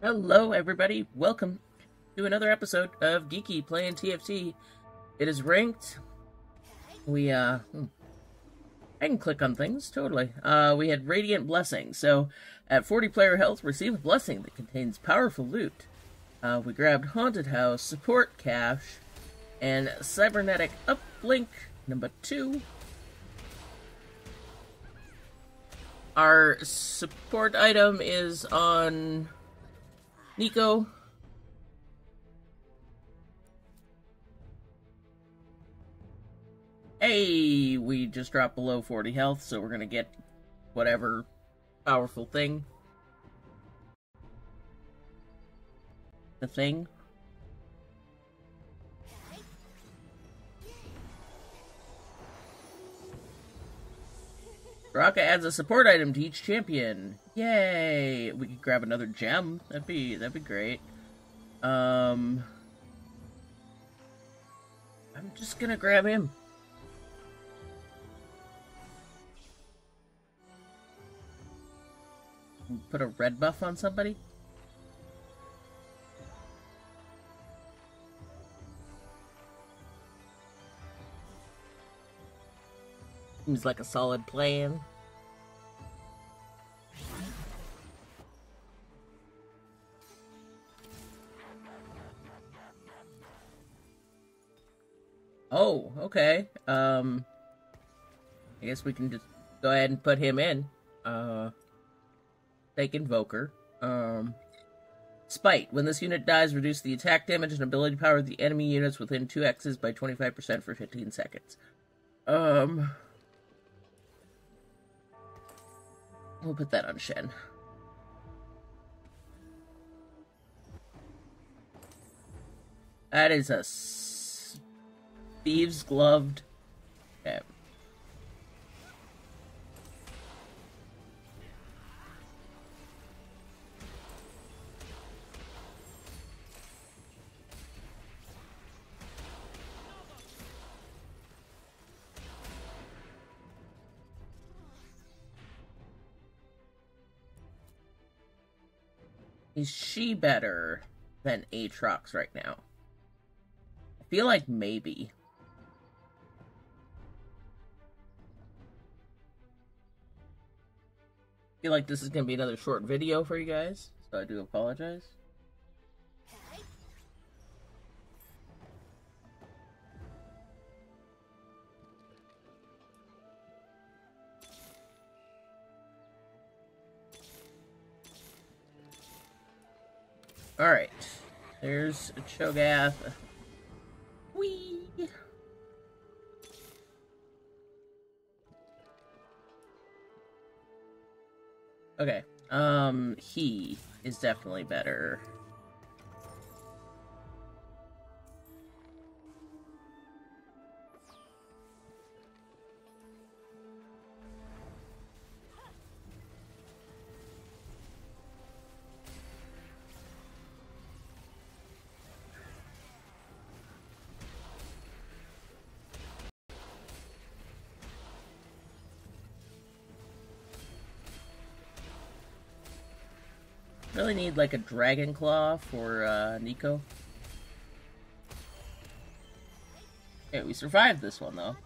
Hello, everybody. Welcome to another episode of Geeky playing TFT. It is ranked. We, uh, hmm. I can click on things, totally. Uh, we had Radiant Blessing. So, at 40 player health, receive a blessing that contains powerful loot. Uh, we grabbed Haunted House, Support Cache, and Cybernetic Uplink number two. Our support item is on Neeko. Hey, we just dropped below 40 health, so we're gonna get whatever powerful thing. The thing. Raka adds a support item to each champion. Yay! We could grab another gem. That'd be that'd be great. Um, I'm just gonna grab him. Put a red buff on somebody. Seems like a solid plan. Oh, okay. Um, I guess we can just go ahead and put him in. Uh, take Invoker. Um, Spite. When this unit dies, reduce the attack damage and ability power of the enemy units within 2 X's by 25% for 15 seconds. Um, we'll put that on Shen. That is a thieves gloved. Okay. Is she better than Aatrox right now? I feel like maybe. I feel like this is going to be another short video for you guys, so I do apologize. Alright, there's a Cho'Gath. Whee! Okay. Um, he is definitely better. Really need like a Dragon Claw for uh, Neeko. Okay, we survived this one though.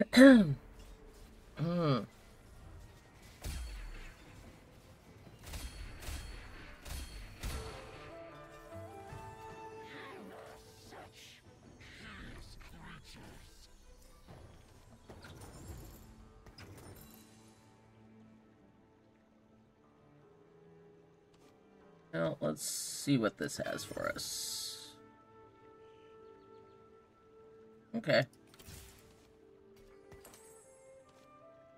Mm. Well, let's see what this has for us. Okay.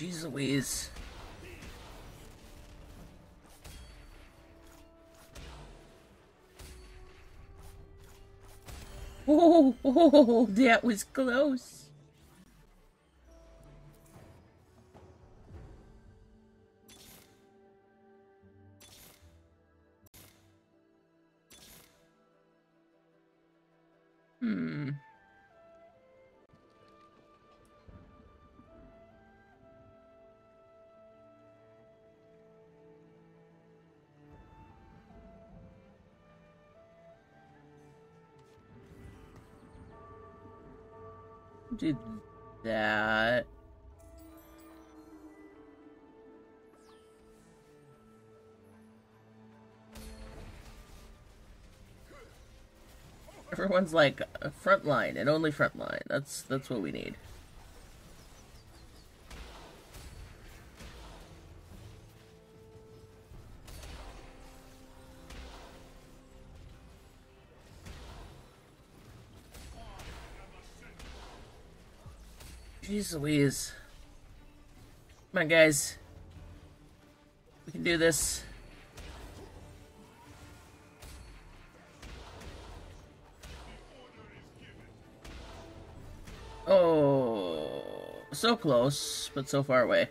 Jeez Louise. Oh, oh, that was close. Hmm. Do that. Everyone's like front line and only front line. That's that's what we need. Jeez Louise. Come on, guys. We can do this. Oh, so close, but so far away.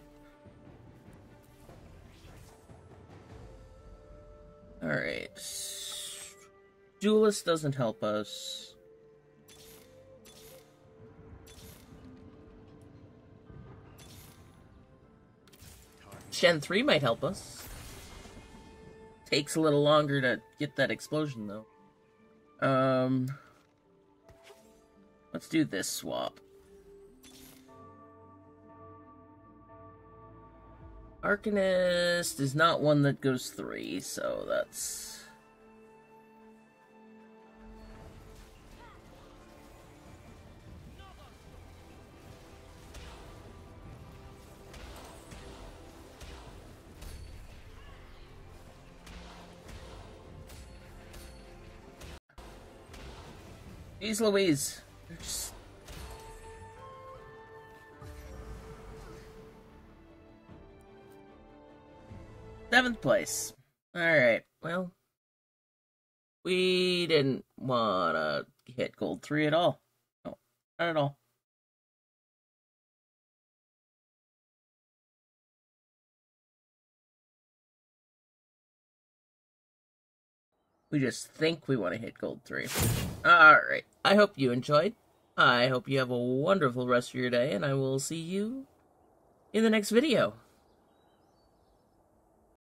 Alright. Duelist doesn't help us. Shen 3 might help us. Takes a little longer to get that explosion, though. Um... Let's do this swap. Arcanist is not one that goes three, so that's... Jeez Louise. Just... Seventh place. Alright, well. We didn't want to hit gold 3 at all. No, not at all. We just think we want to hit gold 3. Alright, I hope you enjoyed. I hope you have a wonderful rest of your day, and I will see you in the next video.